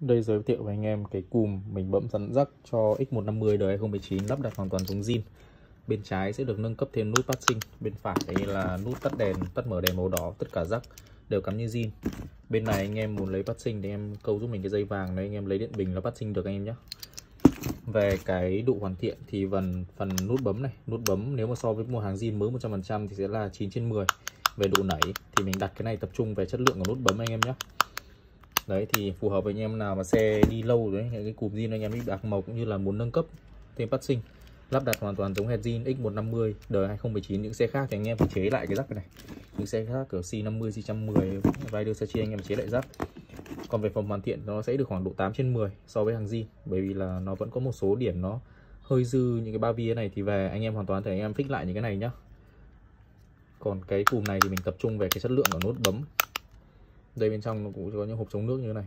Đây giới thiệu với anh em cái cùm mình bấm dẫn dắt cho X150 đời 2019 lắp đặt hoàn toàn giống zin. Bên trái sẽ được nâng cấp thêm nút phát sinh, bên phải đây là nút tắt đèn, tắt mở đèn màu đỏ, tất cả rắc đều cắm như zin. Bên này anh em muốn lấy phát sinh thì em câu giúp mình cái dây vàng đấy anh em lấy điện bình là sinh được anh em nhé. Về cái độ hoàn thiện thì phần phần nút bấm này, nút bấm nếu mà so với mua hàng zin mới 100% thì sẽ là 9 trên 10. Về độ nảy thì mình đặt cái này tập trung về chất lượng của nút bấm anh em nhé đấy, thì phù hợp với anh em nào mà xe đi lâu đấy cái cụm zin anh em bị bạc màu cũng như là muốn nâng cấp, thêm phát sinh lắp đặt hoàn toàn giống hệt zin X150 đời 2019 những xe khác thì anh em phải chế lại cái rắc này những xe khác kiểu C50 C110 Rider Sachi anh em chế lại rắc còn về phần hoàn thiện nó sẽ được khoảng độ 8 trên 10 so với hàng zin, bởi vì là nó vẫn có một số điểm nó hơi dư những cái ba vi này thì về anh em hoàn toàn thể anh em fix lại những cái này nhá. Còn cái cùm này thì mình tập trung về cái chất lượng của nút bấm đây bên trong nó cũng có những hộp chống nước như thế này.